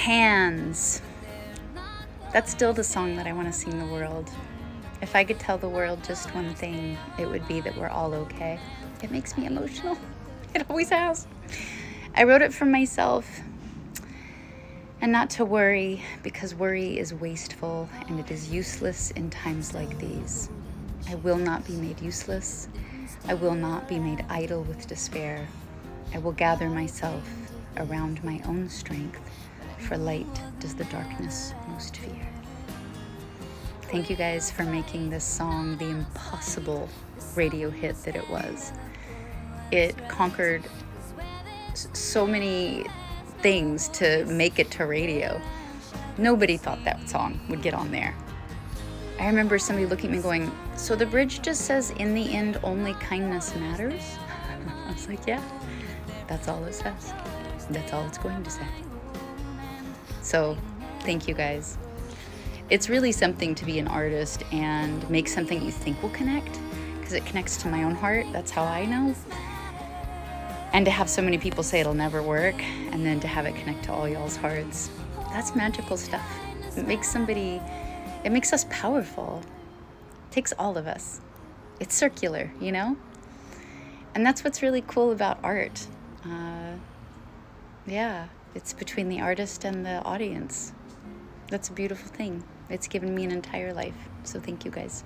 Hands. That's still the song that I want to sing the world. If I could tell the world just one thing, it would be that we're all okay. It makes me emotional. It always has. I wrote it for myself and not to worry because worry is wasteful and it is useless in times like these. I will not be made useless. I will not be made idle with despair. I will gather myself around my own strength, for light does the darkness most fear. Thank you guys for making this song the impossible radio hit that it was. It conquered so many things to make it to radio. Nobody thought that song would get on there. I remember somebody looking at me going, So the bridge just says, in the end, only kindness matters? I was like, Yeah, that's all it says. That's all it's going to say. So thank you guys. It's really something to be an artist and make something you think will connect because it connects to my own heart. That's how I know. And to have so many people say it'll never work and then to have it connect to all y'all's hearts, that's magical stuff. It makes somebody, it makes us powerful. It takes all of us. It's circular, you know? And that's what's really cool about art. Uh, yeah, it's between the artist and the audience. That's a beautiful thing. It's given me an entire life. So thank you guys.